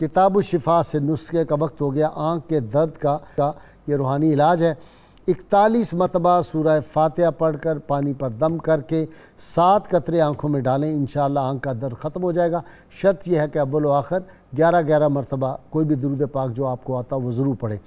किताब शिफा से नुस्खे का वक्त हो गया आँख के दर्द का, का ये रूहानी इलाज है। इकतालीस मरतबा सूरह फातिहा पढ़कर पानी पर दम करके सात कतरे आँखों में डालें इन आँख का दर्द ख़त्म हो जाएगा। शर्त यह है कि अव्वल आखिर ग्यारह ग्यारह मरतबा कोई भी दरुद पाक जो आपको आता वो ज़रूर पढ़ें।